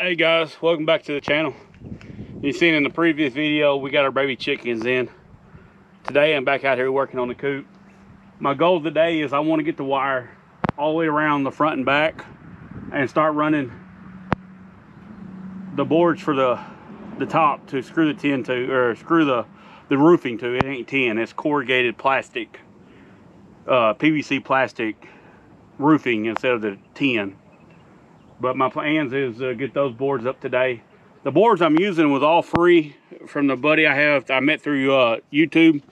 Hey guys, welcome back to the channel. You seen in the previous video, we got our baby chickens in. Today I'm back out here working on the coop. My goal today is I want to get the wire all the way around the front and back and start running the boards for the the top to screw the tin to or screw the the roofing to. It ain't tin, it's corrugated plastic, uh, PVC plastic roofing instead of the tin but my plans is to get those boards up today. The boards I'm using was all free from the buddy I have I met through uh, YouTube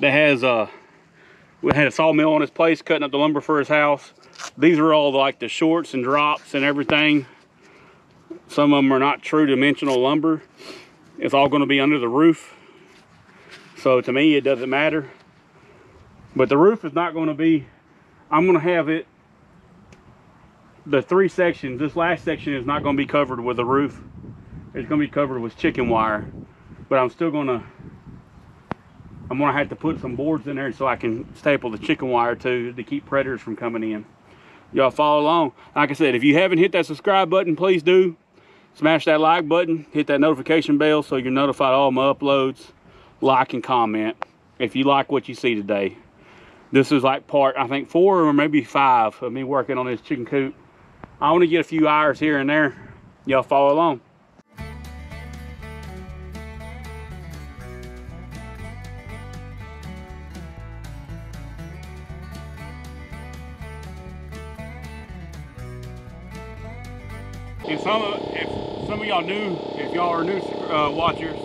that has a uh, we had a sawmill on his place cutting up the lumber for his house. These are all like the shorts and drops and everything. Some of them are not true dimensional lumber. It's all going to be under the roof. So to me, it doesn't matter. But the roof is not going to be, I'm going to have it the three sections, this last section is not going to be covered with a roof. It's going to be covered with chicken wire. But I'm still going to, I'm going to have to put some boards in there so I can staple the chicken wire to to keep predators from coming in. Y'all follow along. Like I said, if you haven't hit that subscribe button, please do. Smash that like button, hit that notification bell so you're notified of all my uploads. Like and comment if you like what you see today. This is like part, I think four or maybe five of me working on this chicken coop. I want to get a few hours here and there. Y'all follow along. And some of, if some of y'all new, if y'all are new uh, watchers,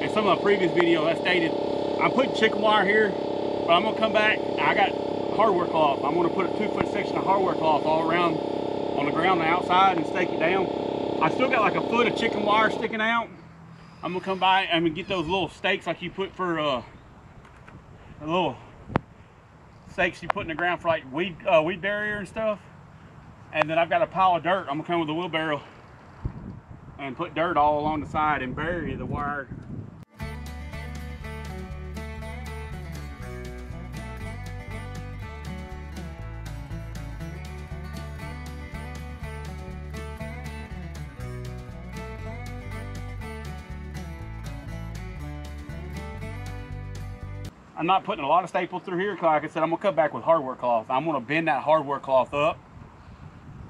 and some of the previous videos I stated, I'm putting chicken wire here, but I'm gonna come back. I got hardware cloth. I'm gonna put a two foot section of hardware cloth all around on the ground the outside and stake it down. I still got like a foot of chicken wire sticking out. I'm gonna come by and get those little stakes like you put for uh, a little stakes you put in the ground for like weed uh, weed barrier and stuff. And then I've got a pile of dirt. I'm gonna come with a wheelbarrow and put dirt all along the side and bury the wire I'm not putting a lot of staples through here because like I said, I'm gonna cut back with hardware cloth. I'm gonna bend that hardware cloth up.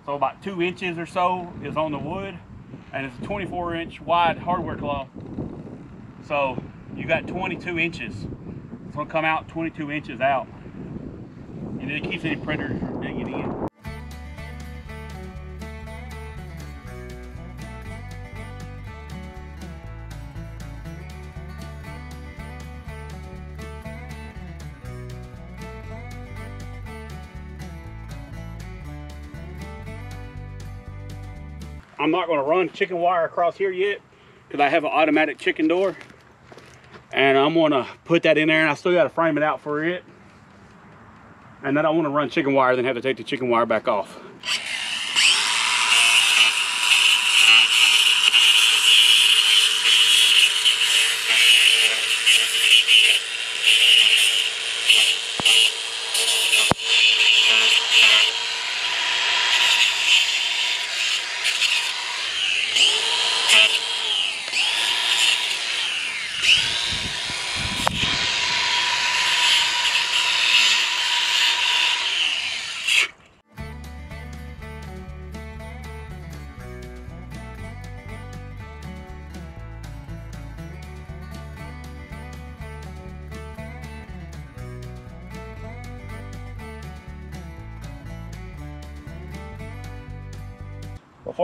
So about two inches or so is on the wood and it's a 24 inch wide hardware cloth. So you got 22 inches. It's gonna come out 22 inches out. And it keeps any predators from digging in. I'm not going to run chicken wire across here yet because I have an automatic chicken door. And I'm going to put that in there and I still got to frame it out for it. And then I want to run chicken wire, then have to take the chicken wire back off.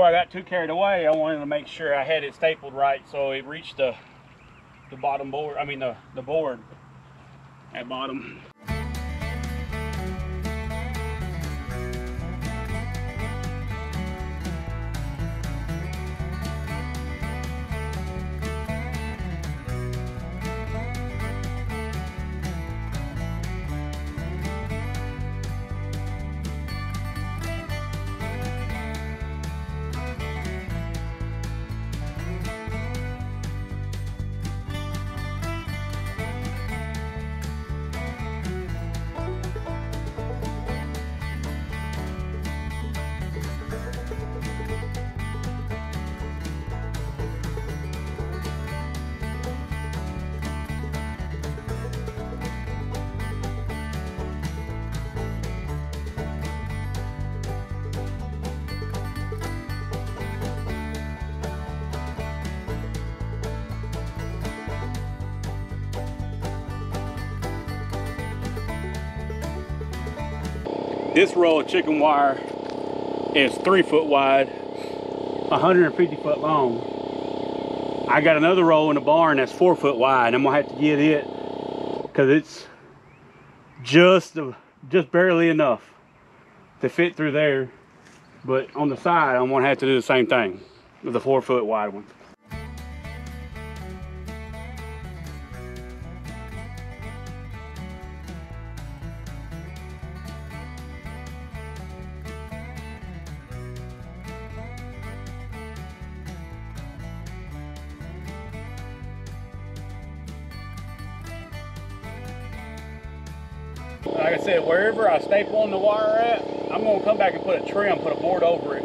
Before I got too carried away, I wanted to make sure I had it stapled right so it reached the the bottom board, I mean the, the board at bottom. This roll of chicken wire is three foot wide, 150 foot long. I got another roll in the barn that's four foot wide. I'm gonna have to get it because it's just just barely enough to fit through there. But on the side, I'm gonna have to do the same thing with the four foot wide one. Like I said, wherever I staple on the wire at, I'm gonna come back and put a trim, put a board over it,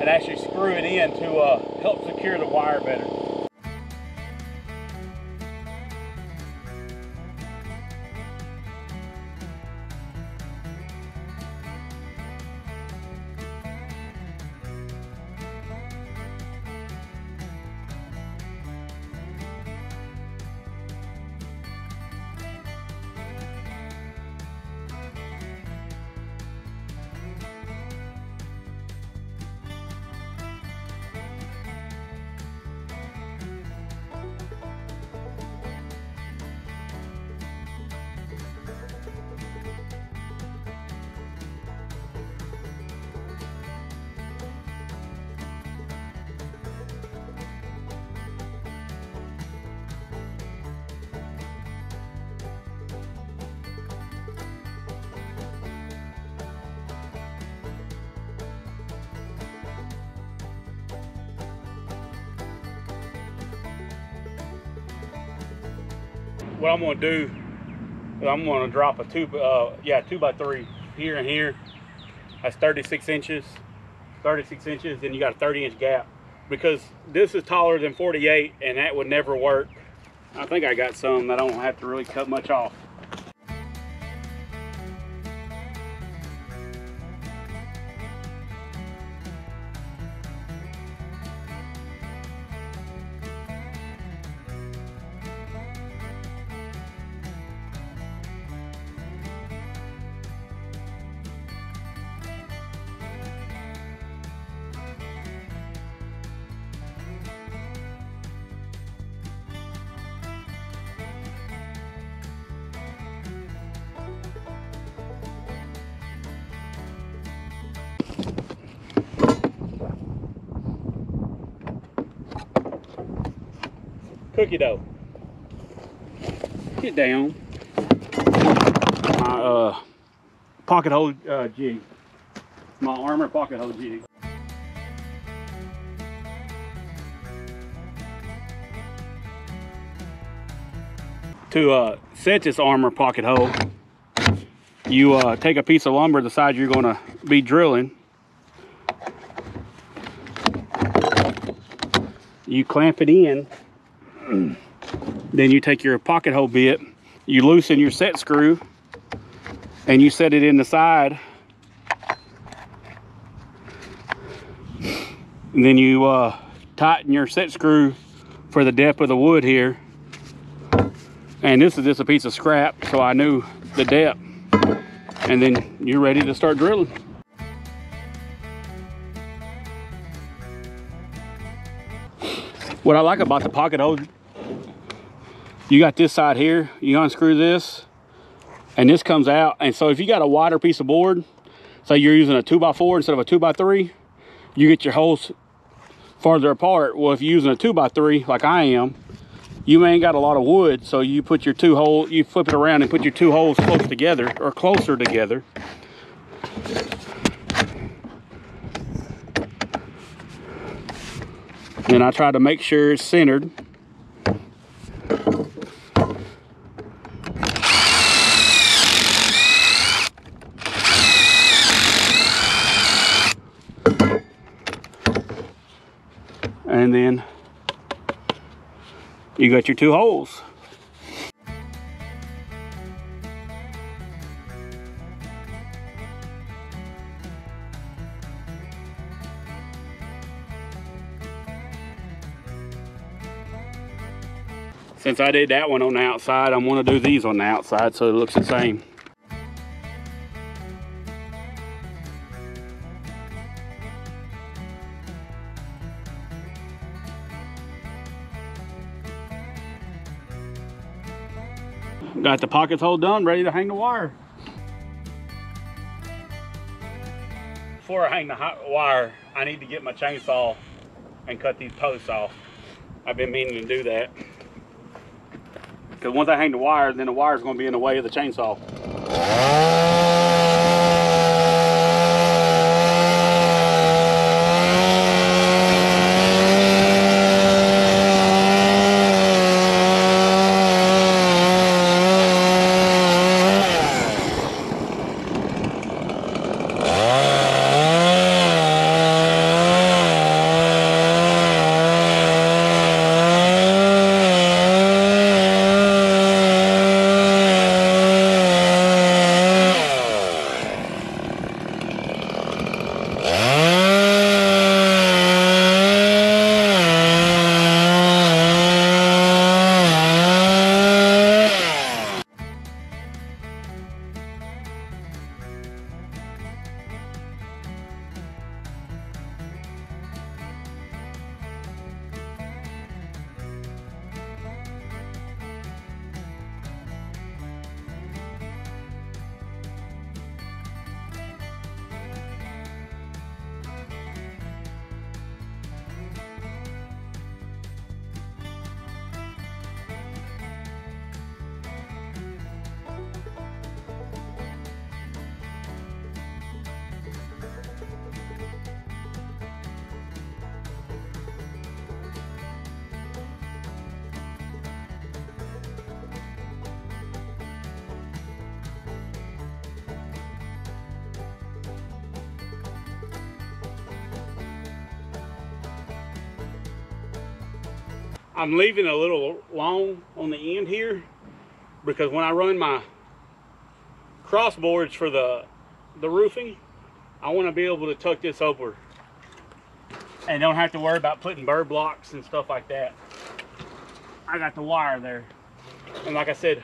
and actually screw it in to uh, help secure the wire better. What I'm gonna do is I'm gonna drop a two, uh, yeah, two by three here and here. That's 36 inches, 36 inches, then you got a 30 inch gap because this is taller than 48 and that would never work. I think I got some that I don't have to really cut much off. Cookie dough. Get down. My uh, pocket hole uh, jig. My armor pocket hole jig. To uh, set this armor pocket hole, you uh, take a piece of lumber the size you're going to be drilling. You clamp it in then you take your pocket hole bit, you loosen your set screw, and you set it in the side. And then you uh, tighten your set screw for the depth of the wood here. And this is just a piece of scrap, so I knew the depth. And then you're ready to start drilling. What I like about the pocket hole, you got this side here, you unscrew this, and this comes out. And so if you got a wider piece of board, say you're using a two by four instead of a two by three, you get your holes farther apart. Well, if you're using a two by three, like I am, you ain't got a lot of wood, so you put your two hole, you flip it around and put your two holes close together or closer together. And I try to make sure it's centered. And then you got your two holes. since I did that one on the outside, I'm gonna do these on the outside so it looks the same. Got the pockets all done, ready to hang the wire. Before I hang the wire, I need to get my chainsaw and cut these posts off. I've been meaning to do that. Because once I hang the wire, then the wire is going to be in the way of the chainsaw. I'm leaving a little long on the end here because when I run my crossboards for the the roofing, I want to be able to tuck this over and don't have to worry about putting bird blocks and stuff like that. I got the wire there. And like I said,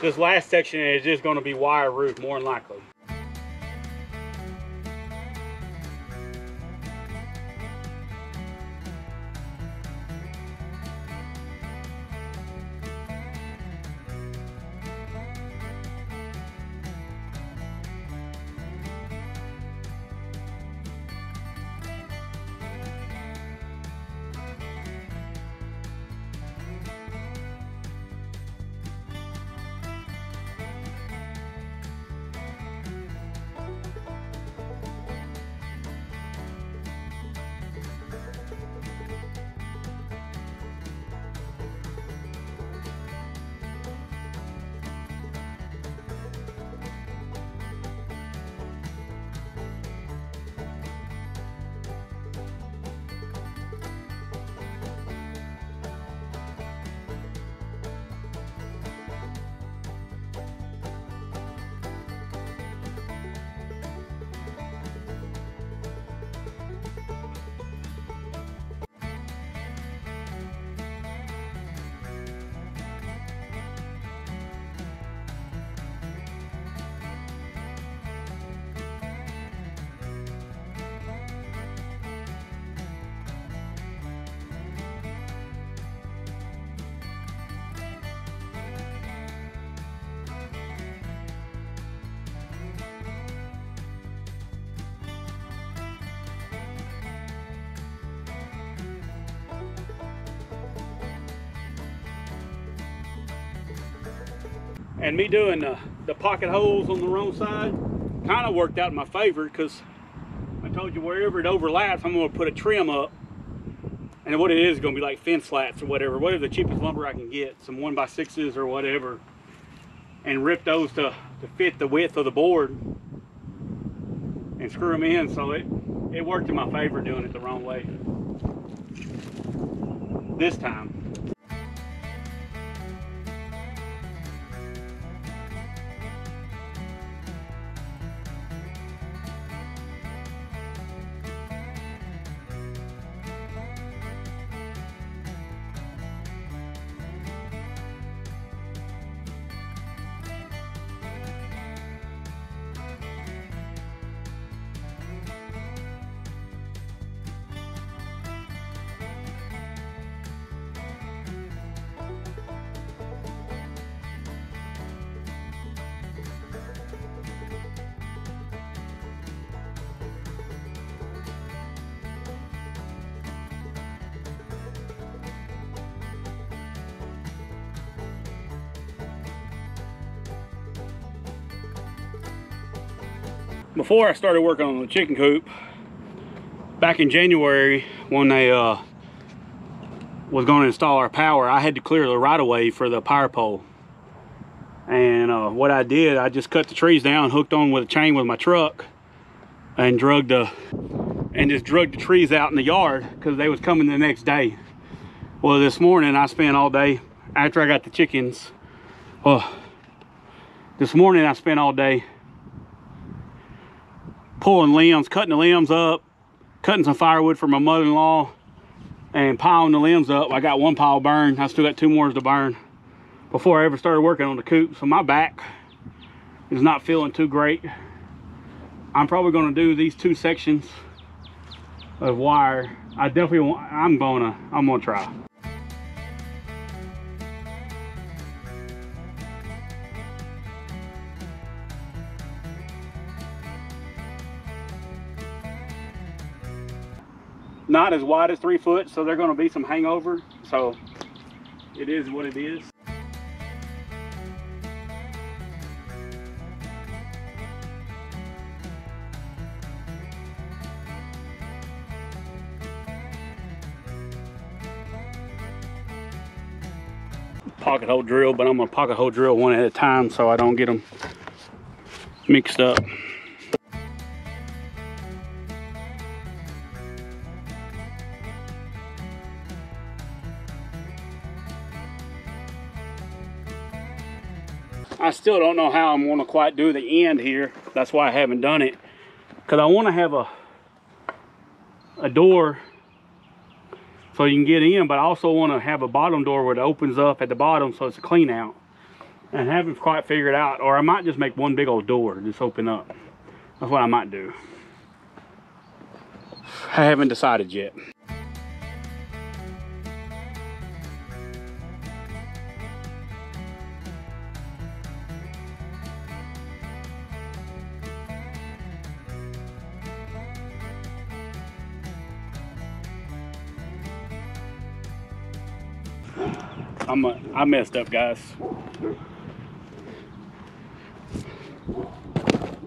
this last section is just going to be wire roof more than likely. And me doing the, the pocket holes on the wrong side kind of worked out in my favor because I told you wherever it overlaps I'm going to put a trim up. And what it is going to be like fence slats or whatever whatever the cheapest lumber I can get some one by sixes or whatever. And rip those to, to fit the width of the board and screw them in so it it worked in my favor doing it the wrong way. This time before I started working on the chicken coop, back in January when they uh, was going to install our power, I had to clear the right of way for the power pole. And uh, what I did, I just cut the trees down, hooked on with a chain with my truck, and drug the and just drug the trees out in the yard because they was coming the next day. Well, this morning I spent all day after I got the chickens. Oh, this morning I spent all day pulling limbs, cutting the limbs up, cutting some firewood for my mother-in-law, and piling the limbs up. I got one pile burned. I still got two more to burn before I ever started working on the coop. So my back is not feeling too great. I'm probably gonna do these two sections of wire. I definitely want, I'm gonna, I'm gonna try. Not as wide as three foot, so they're gonna be some hangover. So it is what it is. pocket hole drill, but I'm gonna pocket hole drill one at a time so I don't get them mixed up. I still don't know how I'm gonna quite do the end here. That's why I haven't done it. Cause I wanna have a, a door so you can get in, but I also want to have a bottom door where it opens up at the bottom so it's a clean out. And I haven't quite figured out, or I might just make one big old door, just open up. That's what I might do. I haven't decided yet. I'm a, I messed up, guys.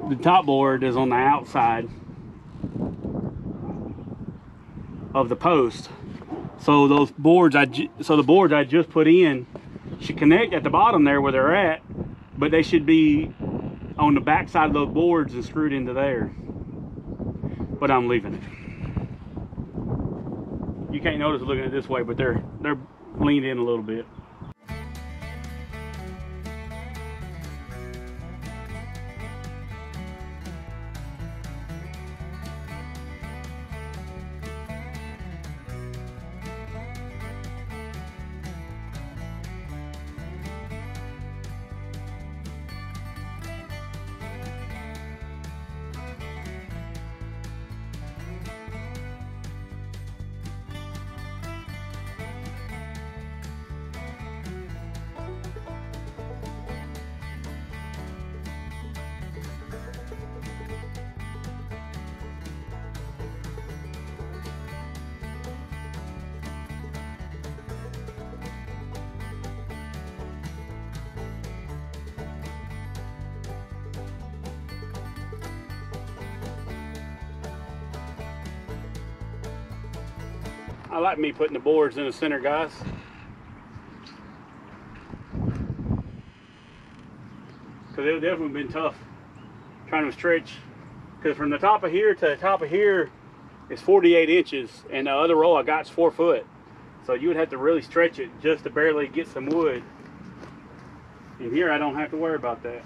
The top board is on the outside of the post. So those boards I so the boards I just put in should connect at the bottom there where they're at, but they should be on the back side of those boards and screwed into there. But I'm leaving it. You can't notice looking at this way, but they're they're leaned in a little bit. I like me putting the boards in the center, guys. Because it would definitely been tough trying to stretch. Because from the top of here to the top of here is 48 inches, and the other roll I got is four foot. So you would have to really stretch it just to barely get some wood. And here I don't have to worry about that.